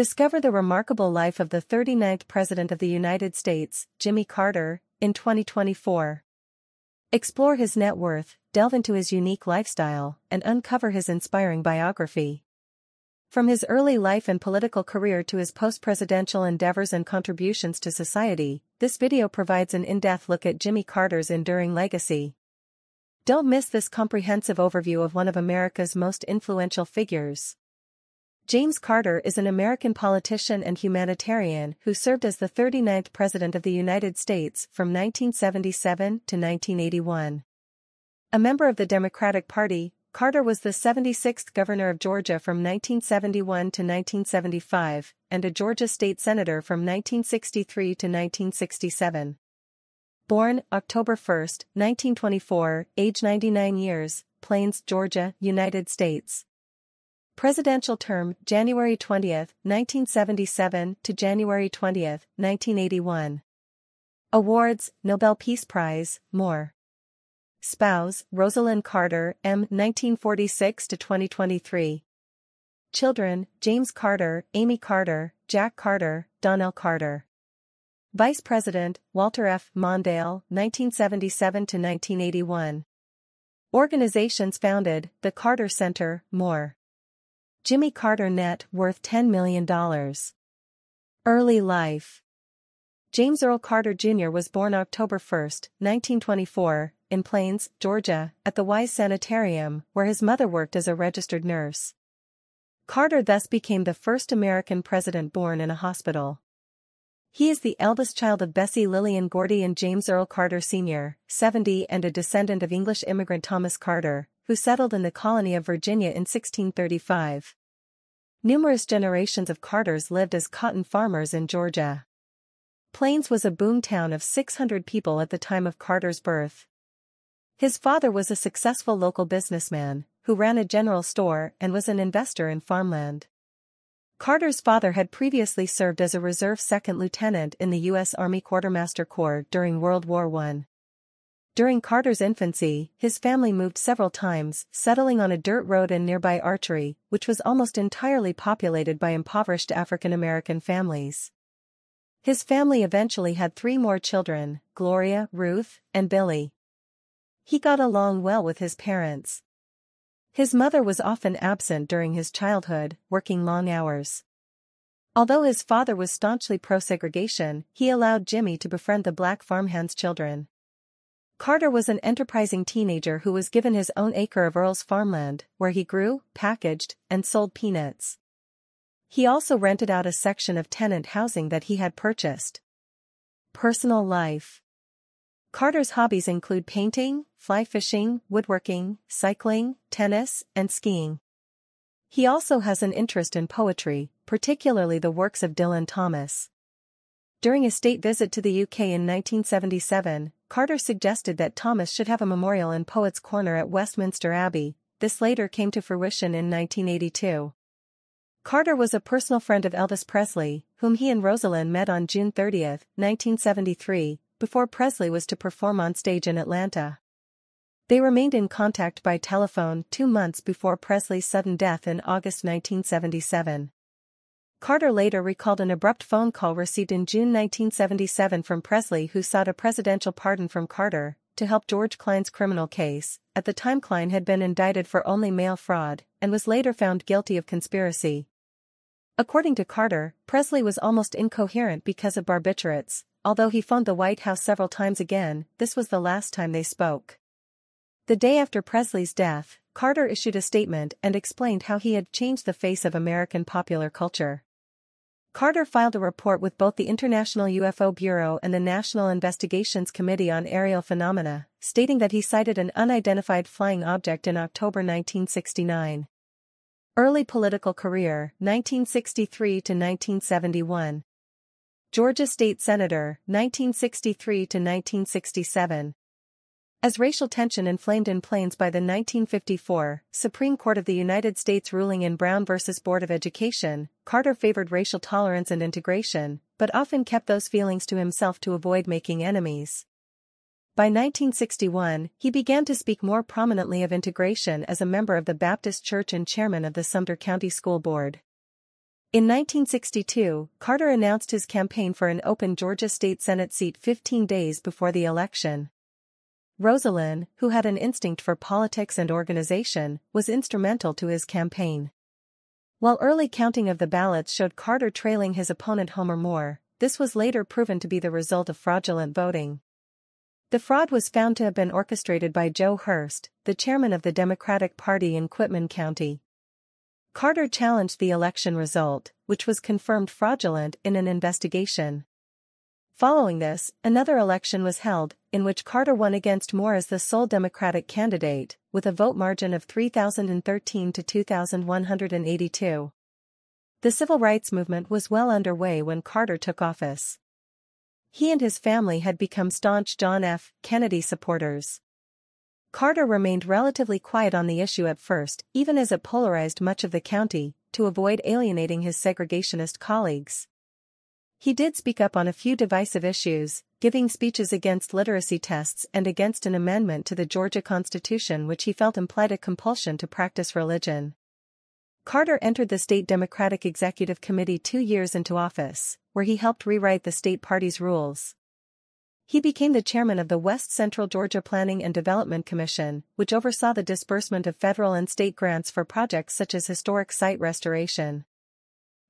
Discover the remarkable life of the 39th President of the United States, Jimmy Carter, in 2024. Explore his net worth, delve into his unique lifestyle, and uncover his inspiring biography. From his early life and political career to his post-presidential endeavors and contributions to society, this video provides an in-depth look at Jimmy Carter's enduring legacy. Don't miss this comprehensive overview of one of America's most influential figures. James Carter is an American politician and humanitarian who served as the 39th President of the United States from 1977 to 1981. A member of the Democratic Party, Carter was the 76th Governor of Georgia from 1971 to 1975 and a Georgia State Senator from 1963 to 1967. Born October 1, 1924, age 99 years, Plains, Georgia, United States. Presidential term January 20, 1977 to January 20, 1981. Awards Nobel Peace Prize, more. Spouse Rosalynn Carter, M. 1946 to 2023. Children James Carter, Amy Carter, Jack Carter, Donnel Carter. Vice President Walter F. Mondale, 1977 to 1981. Organizations founded The Carter Center, more. Jimmy Carter net worth $10 million. Early life James Earl Carter Jr. was born October 1, 1924, in Plains, Georgia, at the Wise Sanitarium, where his mother worked as a registered nurse. Carter thus became the first American president born in a hospital. He is the eldest child of Bessie Lillian Gordy and James Earl Carter Sr., 70 and a descendant of English immigrant Thomas Carter, who settled in the colony of Virginia in 1635. Numerous generations of Carters lived as cotton farmers in Georgia. Plains was a boom town of 600 people at the time of Carter's birth. His father was a successful local businessman, who ran a general store and was an investor in farmland. Carter's father had previously served as a reserve second lieutenant in the U.S. Army Quartermaster Corps during World War I. During Carter's infancy, his family moved several times, settling on a dirt road in nearby Archery, which was almost entirely populated by impoverished African American families. His family eventually had three more children, Gloria, Ruth, and Billy. He got along well with his parents. His mother was often absent during his childhood, working long hours. Although his father was staunchly pro-segregation, he allowed Jimmy to befriend the black farmhands' children. Carter was an enterprising teenager who was given his own acre of Earl's farmland, where he grew, packaged, and sold peanuts. He also rented out a section of tenant housing that he had purchased. Personal life Carter's hobbies include painting, fly fishing, woodworking, cycling, tennis, and skiing. He also has an interest in poetry, particularly the works of Dylan Thomas. During a state visit to the UK in 1977, Carter suggested that Thomas should have a memorial in Poets' Corner at Westminster Abbey, this later came to fruition in 1982. Carter was a personal friend of Elvis Presley, whom he and Rosalynn met on June 30, 1973, before Presley was to perform on stage in Atlanta. They remained in contact by telephone two months before Presley's sudden death in August 1977. Carter later recalled an abrupt phone call received in June 1977 from Presley who sought a presidential pardon from Carter to help George Klein's criminal case. At the time Klein had been indicted for only mail fraud and was later found guilty of conspiracy. According to Carter, Presley was almost incoherent because of barbiturates, although he phoned the White House several times again, this was the last time they spoke. The day after Presley's death, Carter issued a statement and explained how he had changed the face of American popular culture. Carter filed a report with both the International UFO Bureau and the National Investigations Committee on Aerial Phenomena, stating that he sighted an unidentified flying object in October 1969. Early political career, 1963 to 1971. Georgia State Senator, 1963 to 1967. As racial tension inflamed in Plains by the 1954 Supreme Court of the United States ruling in Brown v. Board of Education, Carter favored racial tolerance and integration, but often kept those feelings to himself to avoid making enemies. By 1961, he began to speak more prominently of integration as a member of the Baptist Church and chairman of the Sumter County School Board. In 1962, Carter announced his campaign for an open Georgia state Senate seat 15 days before the election. Rosalynn, who had an instinct for politics and organization, was instrumental to his campaign. While early counting of the ballots showed Carter trailing his opponent Homer Moore, this was later proven to be the result of fraudulent voting. The fraud was found to have been orchestrated by Joe Hurst, the chairman of the Democratic Party in Quitman County. Carter challenged the election result, which was confirmed fraudulent in an investigation. Following this, another election was held, in which Carter won against Moore as the sole Democratic candidate, with a vote margin of 3,013 to 2,182. The civil rights movement was well underway when Carter took office. He and his family had become staunch John F. Kennedy supporters. Carter remained relatively quiet on the issue at first, even as it polarized much of the county, to avoid alienating his segregationist colleagues. He did speak up on a few divisive issues, giving speeches against literacy tests and against an amendment to the Georgia Constitution which he felt implied a compulsion to practice religion. Carter entered the state Democratic Executive Committee two years into office, where he helped rewrite the state party's rules. He became the chairman of the West Central Georgia Planning and Development Commission, which oversaw the disbursement of federal and state grants for projects such as historic site restoration.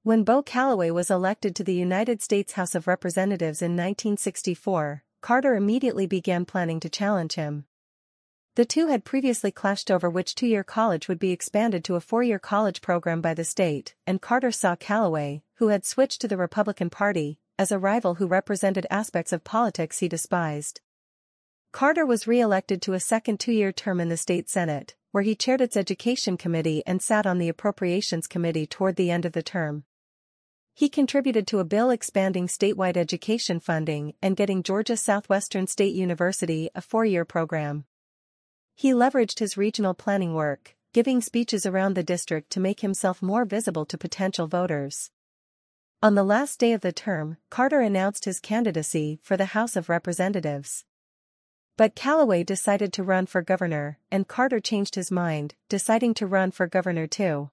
When Bo Callaway was elected to the United States House of Representatives in 1964, Carter immediately began planning to challenge him. The two had previously clashed over which two-year college would be expanded to a four-year college program by the state, and Carter saw Callaway, who had switched to the Republican Party, as a rival who represented aspects of politics he despised. Carter was re-elected to a second two-year term in the state Senate, where he chaired its Education Committee and sat on the Appropriations Committee toward the end of the term. He contributed to a bill expanding statewide education funding and getting Georgia Southwestern State University a four-year program. He leveraged his regional planning work, giving speeches around the district to make himself more visible to potential voters. On the last day of the term, Carter announced his candidacy for the House of Representatives. But Callaway decided to run for governor, and Carter changed his mind, deciding to run for governor too.